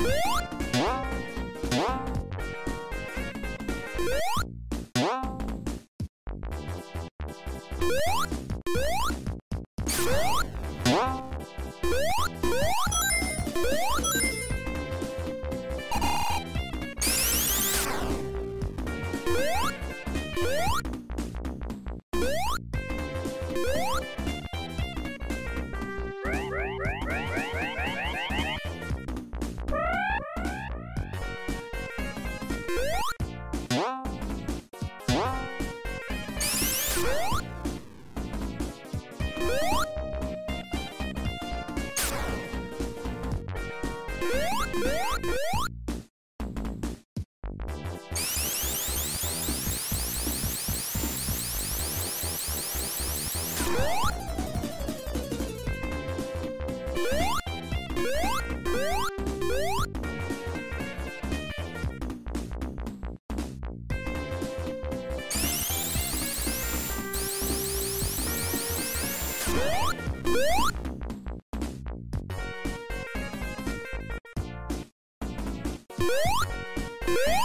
Whoa! Woo! Bye.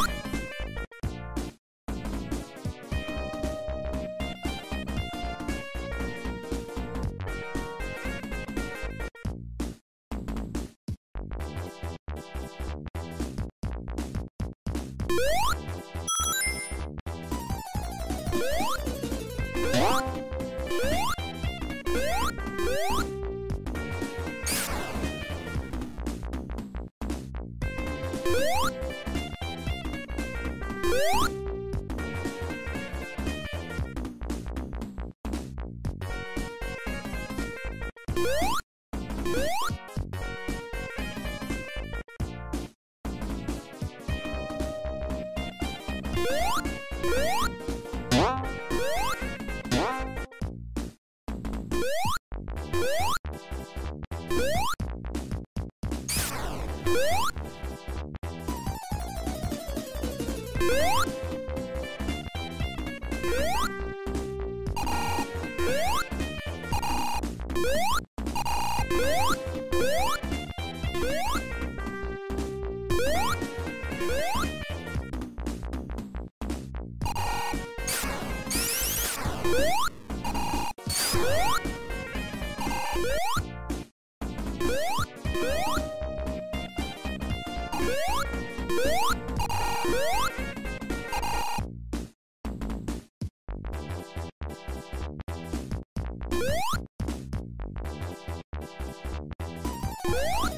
you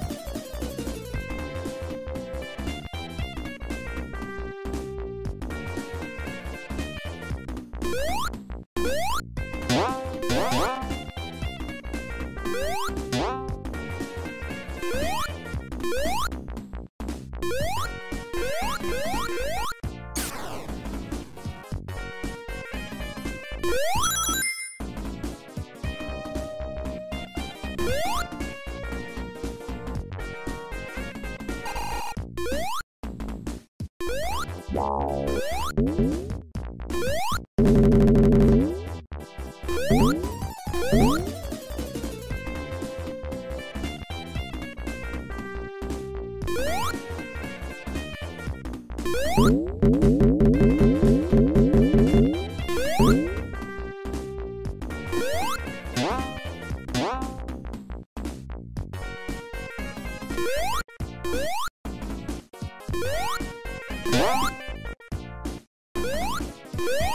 Woo! Woo!